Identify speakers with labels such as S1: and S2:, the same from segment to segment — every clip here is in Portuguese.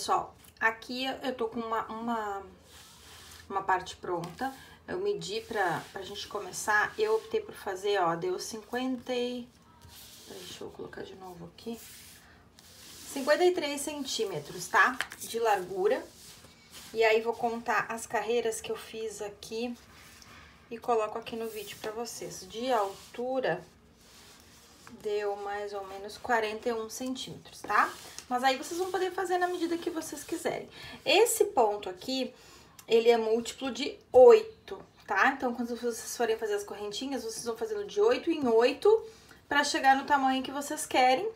S1: pessoal, aqui eu tô com uma, uma, uma parte pronta. Eu medi pra, pra gente começar, eu optei por fazer, ó, deu 50 e... Deixa eu colocar de novo aqui. 53 centímetros, tá? De largura. E aí, vou contar as carreiras que eu fiz aqui e coloco aqui no vídeo pra vocês. De altura, deu mais ou menos 41 centímetros, tá? Mas aí vocês vão poder fazer na medida que vocês quiserem. Esse ponto aqui, ele é múltiplo de 8, tá? Então, quando vocês forem fazer as correntinhas, vocês vão fazendo de 8 em 8 para chegar no tamanho que vocês querem.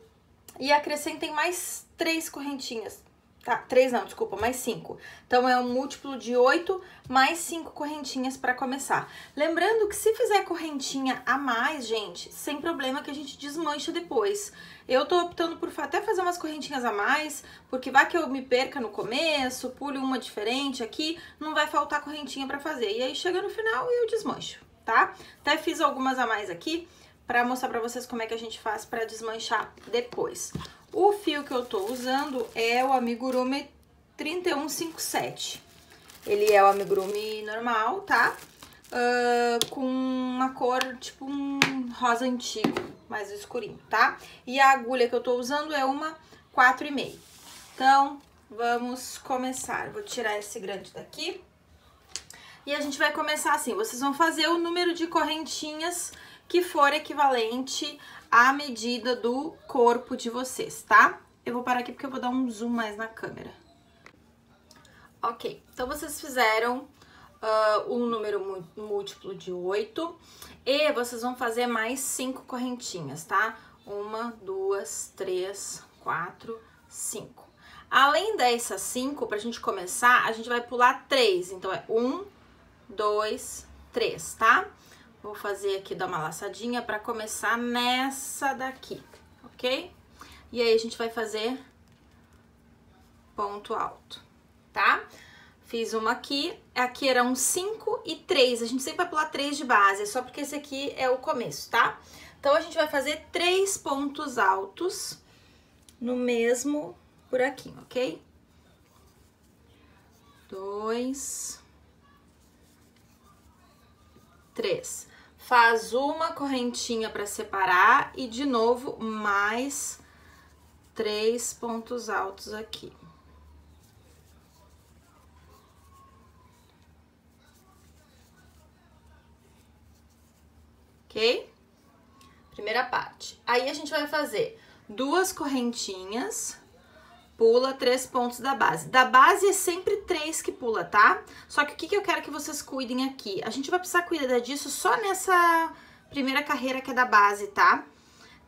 S1: E acrescentem mais três correntinhas, Tá, três não, desculpa, mais cinco. Então, é um múltiplo de oito mais cinco correntinhas para começar. Lembrando que se fizer correntinha a mais, gente, sem problema que a gente desmancha depois. Eu tô optando por até fazer umas correntinhas a mais, porque vai que eu me perca no começo, pule uma diferente aqui, não vai faltar correntinha para fazer. E aí, chega no final e eu desmancho, tá? Até fiz algumas a mais aqui para mostrar para vocês como é que a gente faz para desmanchar depois. O fio que eu tô usando é o Amigurumi 3157. Ele é o Amigurumi normal, tá? Uh, com uma cor tipo um rosa antigo, mais escurinho, tá? E a agulha que eu tô usando é uma 4,5. Então, vamos começar. Vou tirar esse grande daqui. E a gente vai começar assim, vocês vão fazer o número de correntinhas que for equivalente à medida do corpo de vocês, tá? Eu vou parar aqui porque eu vou dar um zoom mais na câmera. Ok, então vocês fizeram uh, um número múltiplo de 8 e vocês vão fazer mais cinco correntinhas, tá? Uma, duas, três, quatro, cinco. Além dessas cinco, pra gente começar, a gente vai pular três. Então, é um, dois, três, tá? Vou fazer aqui, dar uma laçadinha pra começar nessa daqui, ok? E aí, a gente vai fazer ponto alto, tá? Fiz uma aqui, aqui era um 5 e 3, a gente sempre vai pular 3 de base, é só porque esse aqui é o começo, tá? Então, a gente vai fazer três pontos altos no mesmo buraquinho, ok? Dois, três faz uma correntinha para separar e de novo mais três pontos altos aqui. Ok? Primeira parte. Aí a gente vai fazer duas correntinhas pula três pontos da base. Da base é sempre três que pula, tá? Só que o que, que eu quero que vocês cuidem aqui? A gente vai precisar cuidar disso só nessa primeira carreira que é da base, tá?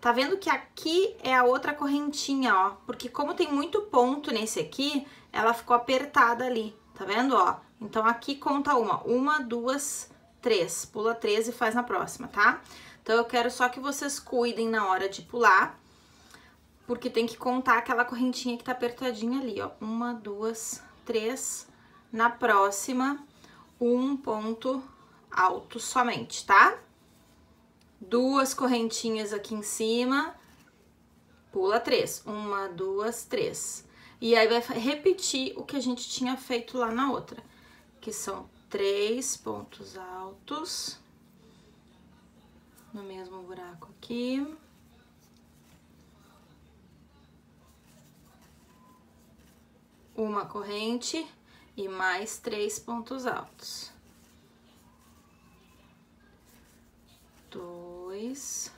S1: Tá vendo que aqui é a outra correntinha, ó? Porque como tem muito ponto nesse aqui, ela ficou apertada ali, tá vendo, ó? Então, aqui conta uma. Uma, duas, três. Pula três e faz na próxima, tá? Então, eu quero só que vocês cuidem na hora de pular porque tem que contar aquela correntinha que tá apertadinha ali, ó. Uma, duas, três. Na próxima, um ponto alto somente, tá? Duas correntinhas aqui em cima, pula três. Uma, duas, três. E aí vai repetir o que a gente tinha feito lá na outra, que são três pontos altos no mesmo buraco aqui. Uma corrente e mais três pontos altos. Dois,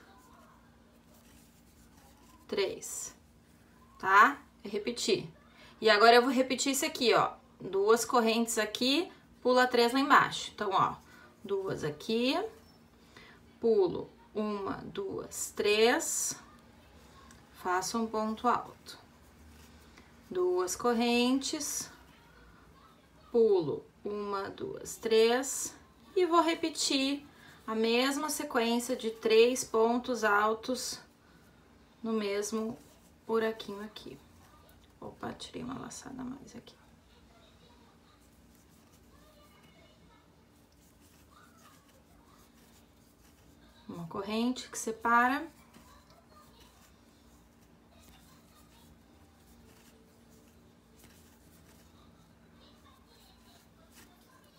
S1: três, tá? Eu repeti. E agora eu vou repetir isso aqui, ó. Duas correntes aqui, pula três lá embaixo. Então, ó, duas aqui, pulo uma, duas, três, faço um ponto alto duas correntes, pulo uma, duas, três e vou repetir a mesma sequência de três pontos altos no mesmo buraquinho aqui. Opa, tirei uma laçada mais aqui. Uma corrente que separa.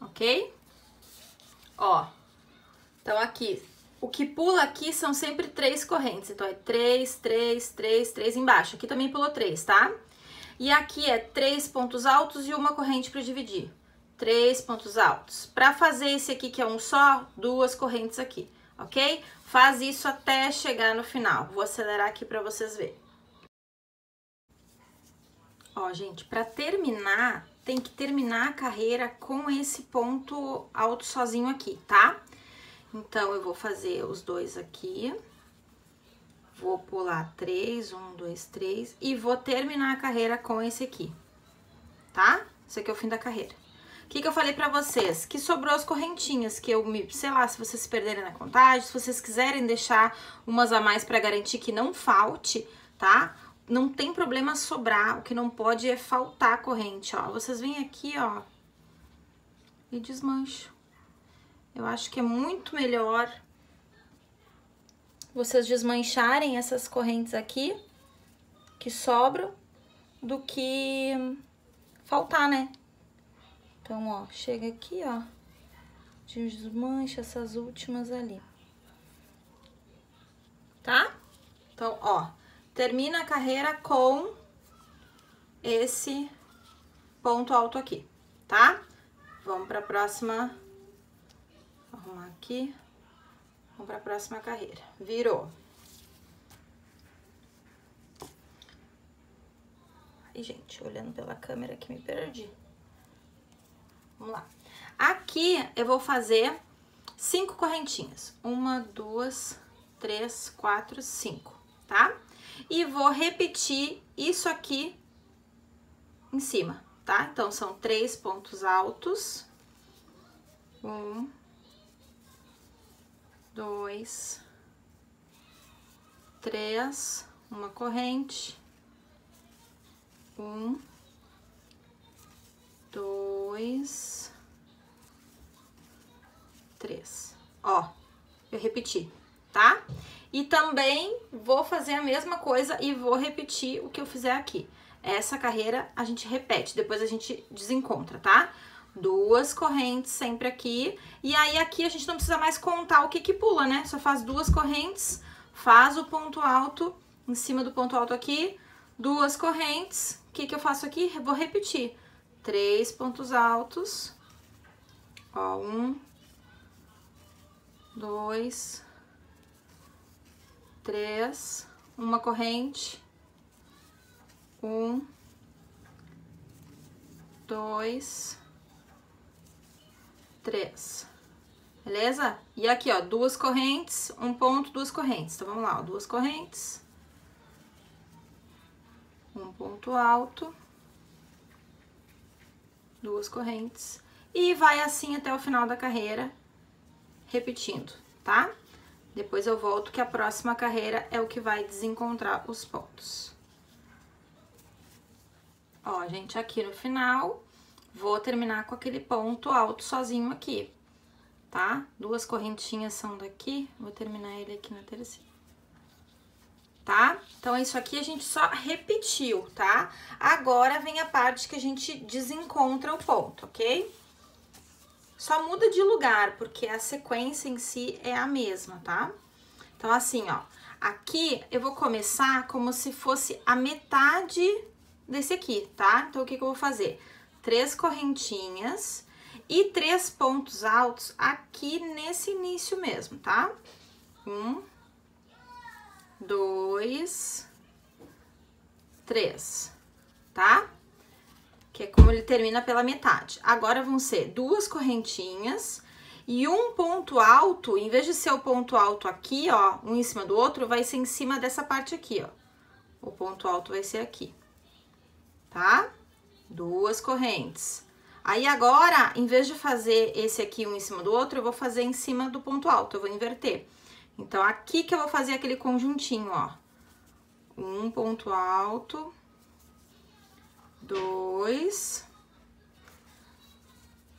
S1: Ok? Ó, então aqui, o que pula aqui são sempre três correntes. Então, é três, três, três, três embaixo. Aqui também pulou três, tá? E aqui é três pontos altos e uma corrente para dividir. Três pontos altos. Para fazer esse aqui, que é um só, duas correntes aqui, ok? Faz isso até chegar no final. Vou acelerar aqui para vocês verem. Ó, gente, para terminar, tem que terminar a carreira com esse ponto alto sozinho aqui, tá? Então, eu vou fazer os dois aqui. Vou pular três, um, dois, três. E vou terminar a carreira com esse aqui, tá? Esse aqui é o fim da carreira. O que, que eu falei pra vocês? Que sobrou as correntinhas, que eu me... Sei lá, se vocês perderem na contagem, se vocês quiserem deixar umas a mais pra garantir que não falte, tá? Não tem problema sobrar, o que não pode é faltar a corrente, ó. Vocês vêm aqui, ó, e desmancham. Eu acho que é muito melhor vocês desmancharem essas correntes aqui que sobram do que faltar, né? Então, ó, chega aqui, ó, desmancha essas últimas ali. Tá? Então, ó, termina a carreira com esse ponto alto aqui, tá? Vamos para a próxima arrumar aqui. Vamos para a próxima carreira. Virou. Ai, gente, olhando pela câmera que me perdi. Vamos lá. Aqui eu vou fazer cinco correntinhas. Uma, duas, três, quatro, cinco, tá? E vou repetir isso aqui em cima, tá? Então, são três pontos altos. Um, dois, três, uma corrente, um, dois, três. Ó, eu repeti, tá? E também vou fazer a mesma coisa e vou repetir o que eu fizer aqui. Essa carreira a gente repete, depois a gente desencontra, tá? duas correntes sempre aqui. E aí aqui a gente não precisa mais contar o que que pula, né? Só faz duas correntes, faz o ponto alto em cima do ponto alto aqui, duas correntes. O que que eu faço aqui? vou repetir. Três pontos altos. Ó, um, dois, três, uma corrente, um, dois, três. Beleza? E aqui, ó, duas correntes, um ponto, duas correntes. Então, vamos lá, ó, duas correntes. Um ponto alto. Duas correntes. E vai assim até o final da carreira, repetindo, tá? Depois eu volto que a próxima carreira é o que vai desencontrar os pontos. Ó, gente, aqui no final, Vou terminar com aquele ponto alto sozinho aqui, tá? Duas correntinhas são daqui, vou terminar ele aqui na terceira. Tá? Então, isso aqui a gente só repetiu, tá? Agora vem a parte que a gente desencontra o ponto, ok? Só muda de lugar, porque a sequência em si é a mesma, tá? Então, assim, ó, aqui eu vou começar como se fosse a metade desse aqui, tá? Então, o que que eu vou fazer? três correntinhas e três pontos altos aqui nesse início mesmo, tá? Um, dois, três, tá? Que é como ele termina pela metade. Agora vão ser duas correntinhas e um ponto alto, em vez de ser o ponto alto aqui, ó, um em cima do outro, vai ser em cima dessa parte aqui, ó. O ponto alto vai ser aqui, tá? duas correntes. Aí agora, em vez de fazer esse aqui um em cima do outro, eu vou fazer em cima do ponto alto, eu vou inverter. Então, aqui que eu vou fazer aquele conjuntinho, ó. Um ponto alto, dois,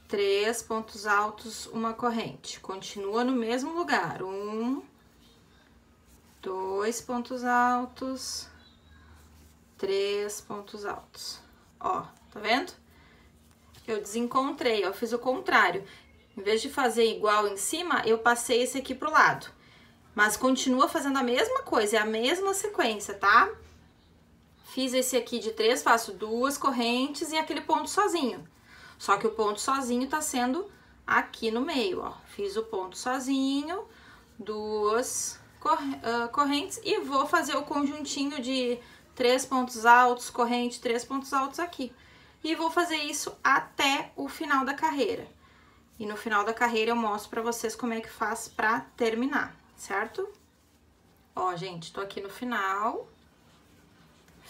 S1: três pontos altos, uma corrente. Continua no mesmo lugar. Um, dois pontos altos, três pontos altos. Ó, Tá vendo? eu desencontrei, ó, fiz o contrário. Em vez de fazer igual em cima, eu passei esse aqui pro lado. Mas continua fazendo a mesma coisa, é a mesma sequência, tá? Fiz esse aqui de três, faço duas correntes e aquele ponto sozinho. Só que o ponto sozinho tá sendo aqui no meio, ó. Fiz o ponto sozinho, duas correntes e vou fazer o conjuntinho de três pontos altos, corrente, três pontos altos aqui. E vou fazer isso até o final da carreira. E no final da carreira eu mostro pra vocês como é que faz pra terminar, certo? Ó, gente, tô aqui no final.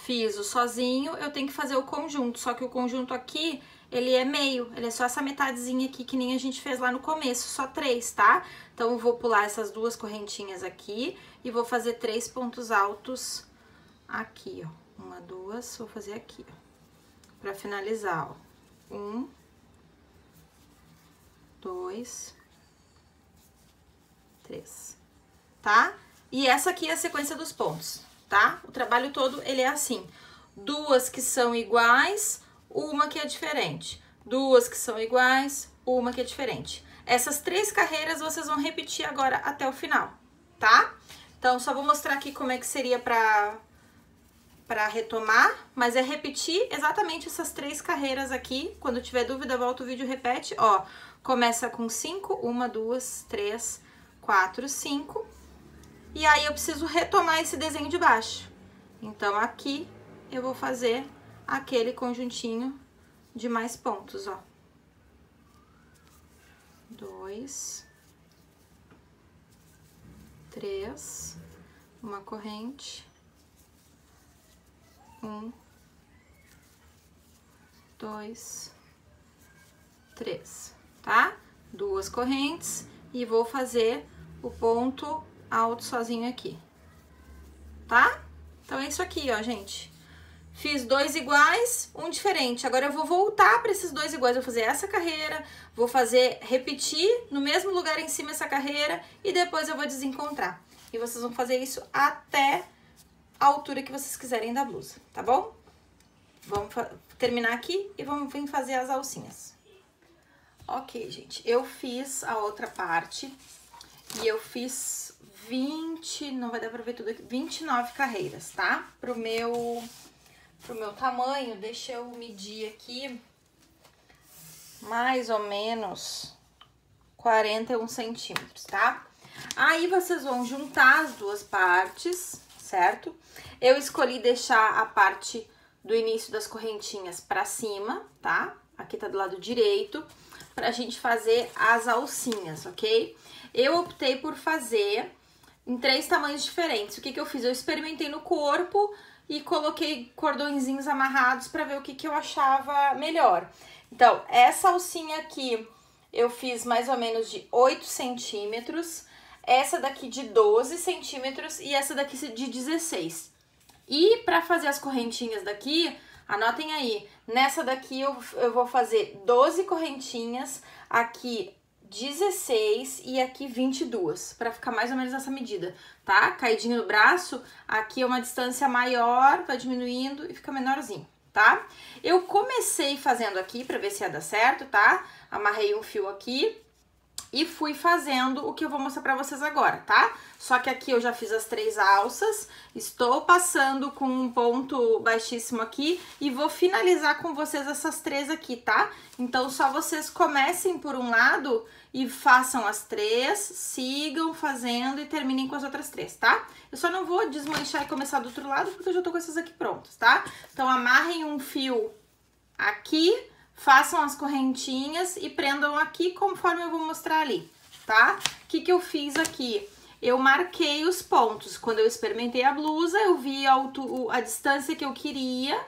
S1: Fiz o sozinho, eu tenho que fazer o conjunto, só que o conjunto aqui, ele é meio, ele é só essa metadezinha aqui que nem a gente fez lá no começo, só três, tá? Então, eu vou pular essas duas correntinhas aqui e vou fazer três pontos altos aqui, ó. Uma, duas, vou fazer aqui, ó. Pra finalizar, ó. Um, dois, três, tá? E essa aqui é a sequência dos pontos, tá? O trabalho todo, ele é assim. Duas que são iguais, uma que é diferente. Duas que são iguais, uma que é diferente. Essas três carreiras vocês vão repetir agora até o final, tá? Então, só vou mostrar aqui como é que seria pra, pra retomar, mas é repetir exatamente essas três carreiras aqui. Quando tiver dúvida, volta o vídeo e repete. Ó, Começa com cinco, uma, duas, três, quatro, cinco. E aí eu preciso retomar esse desenho de baixo. Então, aqui eu vou fazer aquele conjuntinho de mais pontos, ó. Dois, três, uma corrente, um, dois, três tá? Duas correntes e vou fazer o ponto alto sozinho aqui, tá? Então, é isso aqui, ó, gente. Fiz dois iguais, um diferente. Agora, eu vou voltar para esses dois iguais. Vou fazer essa carreira, vou fazer, repetir no mesmo lugar em cima essa carreira e depois eu vou desencontrar. E vocês vão fazer isso até a altura que vocês quiserem da blusa, tá bom? Vamos terminar aqui e vamos vir fazer as alcinhas. Ok, gente, eu fiz a outra parte e eu fiz 20, não vai dar pra ver tudo aqui, 29 carreiras, tá? Pro meu, pro meu tamanho, deixa eu medir aqui, mais ou menos 41 centímetros, tá? Aí vocês vão juntar as duas partes, certo? Eu escolhi deixar a parte do início das correntinhas pra cima, tá? Aqui tá do lado direito pra gente fazer as alcinhas, ok? Eu optei por fazer em três tamanhos diferentes. O que, que eu fiz? Eu experimentei no corpo e coloquei cordõezinhos amarrados para ver o que, que eu achava melhor. Então, essa alcinha aqui eu fiz mais ou menos de 8 centímetros, essa daqui de 12 centímetros e essa daqui de 16. E para fazer as correntinhas daqui, Anotem aí, nessa daqui eu, eu vou fazer 12 correntinhas, aqui 16 e aqui 22, para ficar mais ou menos essa medida, tá? Caidinho no braço, aqui é uma distância maior, vai diminuindo e fica menorzinho, tá? Eu comecei fazendo aqui para ver se ia dar certo, tá? Amarrei um fio aqui, e fui fazendo o que eu vou mostrar pra vocês agora, tá? Só que aqui eu já fiz as três alças, estou passando com um ponto baixíssimo aqui e vou finalizar com vocês essas três aqui, tá? Então, só vocês comecem por um lado e façam as três, sigam fazendo e terminem com as outras três, tá? Eu só não vou desmanchar e começar do outro lado porque eu já tô com essas aqui prontas, tá? Então, amarrem um fio aqui façam as correntinhas e prendam aqui conforme eu vou mostrar ali, tá? O que, que eu fiz aqui? Eu marquei os pontos. Quando eu experimentei a blusa, eu vi a, a distância que eu queria.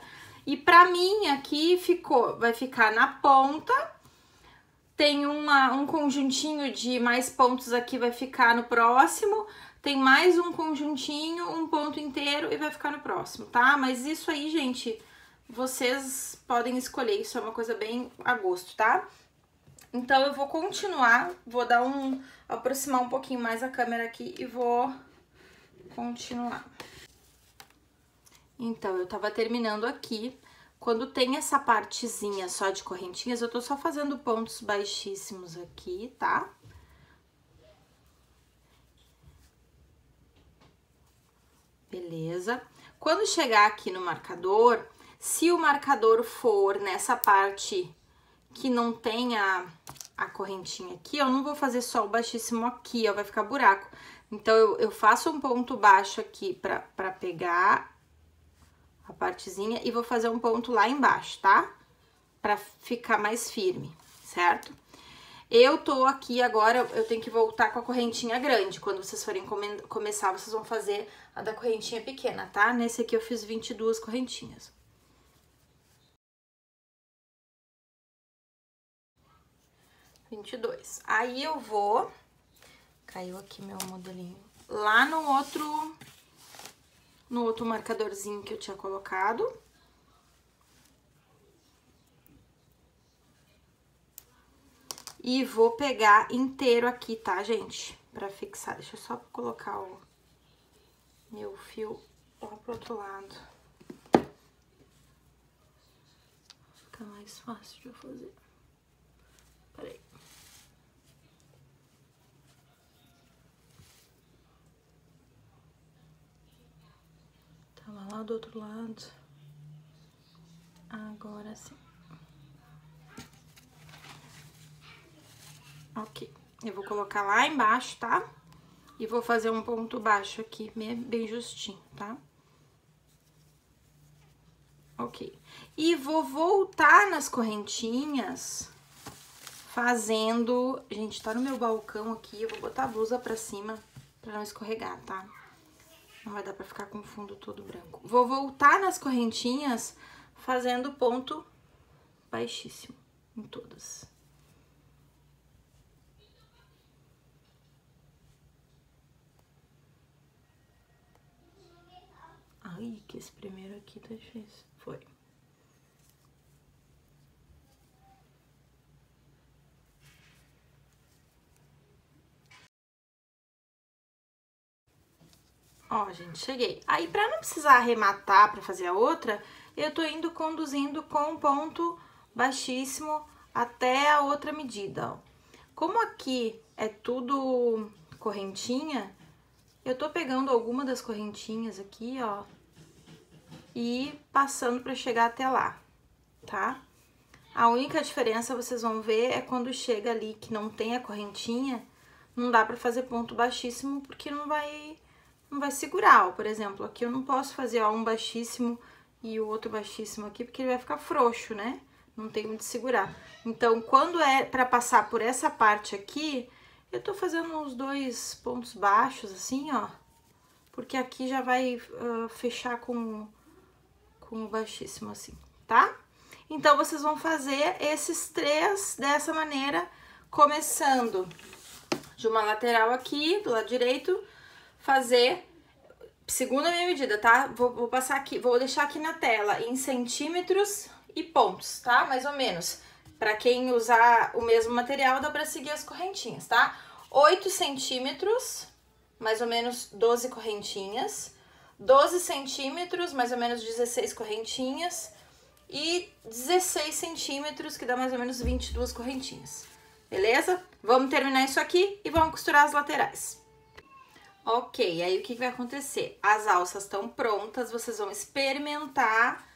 S1: E pra mim aqui ficou, vai ficar na ponta. Tem uma, um conjuntinho de mais pontos aqui, vai ficar no próximo. Tem mais um conjuntinho, um ponto inteiro e vai ficar no próximo, tá? Mas isso aí, gente vocês podem escolher, isso é uma coisa bem a gosto, tá? Então, eu vou continuar, vou dar um... aproximar um pouquinho mais a câmera aqui e vou continuar. Então, eu tava terminando aqui quando tem essa partezinha só de correntinhas, eu tô só fazendo pontos baixíssimos aqui, tá? Beleza. Quando chegar aqui no marcador, se o marcador for nessa parte que não tem a, a correntinha aqui, eu não vou fazer só o baixíssimo aqui, ó, vai ficar buraco. Então, eu, eu faço um ponto baixo aqui pra, pra pegar a partezinha e vou fazer um ponto lá embaixo, tá? Pra ficar mais firme, certo? Eu tô aqui agora, eu tenho que voltar com a correntinha grande. Quando vocês forem come começar, vocês vão fazer a da correntinha pequena, tá? Nesse aqui eu fiz 22 correntinhas. Vinte e dois. Aí eu vou... Caiu aqui meu modelinho. Lá no outro... No outro marcadorzinho que eu tinha colocado. E vou pegar inteiro aqui, tá, gente? Pra fixar. Deixa eu só colocar o meu fio lá pro outro lado. Fica mais fácil de eu fazer. Peraí. Tava lá do outro lado. Agora sim. Ok. Eu vou colocar lá embaixo, tá? E vou fazer um ponto baixo aqui, bem justinho, tá? Ok. E vou voltar nas correntinhas fazendo... Gente, tá no meu balcão aqui, eu vou botar a blusa pra cima pra não escorregar, tá? Não vai dar pra ficar com o fundo todo branco. Vou voltar nas correntinhas fazendo ponto baixíssimo em todas. Ai, que esse primeiro aqui tá difícil. Foi. Ó, gente, cheguei. Aí, pra não precisar arrematar pra fazer a outra, eu tô indo conduzindo com um ponto baixíssimo até a outra medida, ó. Como aqui é tudo correntinha, eu tô pegando alguma das correntinhas aqui, ó, e passando para chegar até lá, tá? A única diferença, vocês vão ver, é quando chega ali que não tem a correntinha, não dá para fazer ponto baixíssimo porque não vai não vai segurar, ó. Por exemplo, aqui eu não posso fazer, ó, um baixíssimo e o outro baixíssimo aqui, porque ele vai ficar frouxo, né? Não tem onde segurar. Então, quando é para passar por essa parte aqui, eu tô fazendo uns dois pontos baixos, assim, ó. Porque aqui já vai uh, fechar com com o baixíssimo assim, tá? Então, vocês vão fazer esses três dessa maneira, começando de uma lateral aqui, do lado direito, fazer, segundo a minha medida, tá? Vou, vou passar aqui, vou deixar aqui na tela em centímetros e pontos, tá? Mais ou menos. Pra quem usar o mesmo material, dá pra seguir as correntinhas, tá? 8 centímetros, mais ou menos 12 correntinhas. 12 centímetros, mais ou menos 16 correntinhas, e 16 centímetros, que dá mais ou menos 22 correntinhas. Beleza? Vamos terminar isso aqui e vamos costurar as laterais. Ok, aí o que vai acontecer? As alças estão prontas, vocês vão experimentar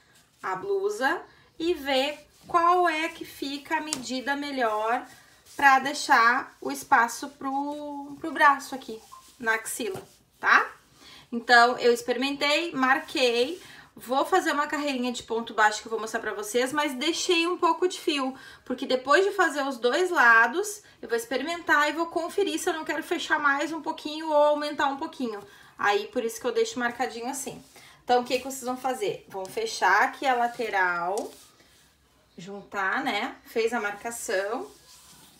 S1: a blusa e ver qual é que fica a medida melhor para deixar o espaço pro, pro braço aqui, na axila, tá? Então, eu experimentei, marquei, vou fazer uma carreirinha de ponto baixo que eu vou mostrar pra vocês, mas deixei um pouco de fio, porque depois de fazer os dois lados, eu vou experimentar e vou conferir se eu não quero fechar mais um pouquinho ou aumentar um pouquinho. Aí, por isso que eu deixo marcadinho assim. Então, o que, que vocês vão fazer? Vão fechar aqui a lateral, juntar, né? Fez a marcação.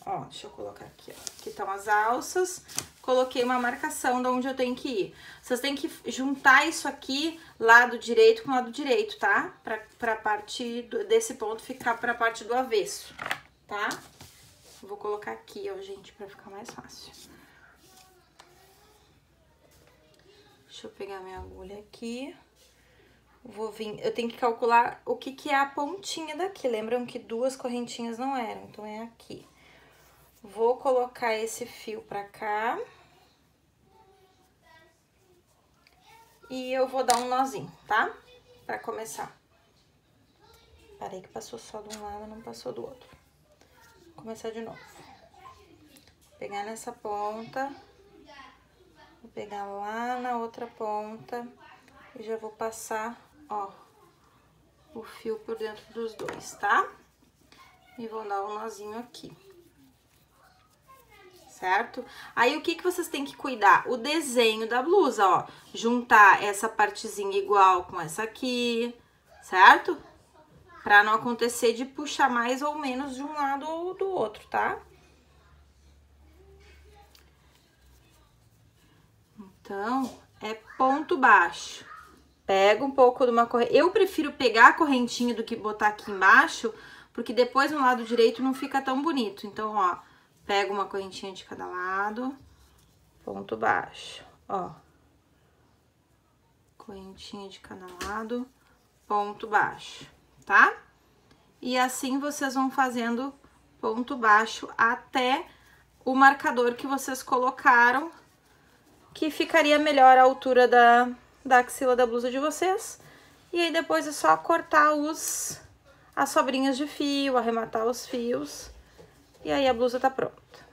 S1: Ó, deixa eu colocar aqui, ó. Aqui estão as alças coloquei uma marcação de onde eu tenho que ir. Vocês têm que juntar isso aqui, lado direito com lado direito, tá? Pra, pra parte do, desse ponto ficar pra parte do avesso, tá? Vou colocar aqui, ó, gente, pra ficar mais fácil. Deixa eu pegar minha agulha aqui. Vou vir, eu tenho que calcular o que que é a pontinha daqui. Lembram que duas correntinhas não eram, então é aqui. Vou colocar esse fio pra cá. E eu vou dar um nozinho, tá? Pra começar. Parei que passou só de um lado, não passou do outro. Vou começar de novo. Vou pegar nessa ponta. Vou pegar lá na outra ponta. E já vou passar, ó, o fio por dentro dos dois, tá? E vou dar um nozinho aqui certo? Aí, o que, que vocês têm que cuidar? O desenho da blusa, ó. Juntar essa partezinha igual com essa aqui, certo? Pra não acontecer de puxar mais ou menos de um lado ou do outro, tá? Então, é ponto baixo. Pega um pouco de uma corrente. Eu prefiro pegar a correntinha do que botar aqui embaixo, porque depois no lado direito não fica tão bonito. Então, ó, Pego uma correntinha de cada lado, ponto baixo, ó. Correntinha de cada lado, ponto baixo, tá? E assim vocês vão fazendo ponto baixo até o marcador que vocês colocaram, que ficaria melhor a altura da, da axila da blusa de vocês. E aí depois é só cortar os as sobrinhas de fio, arrematar os fios e aí a blusa tá pronta.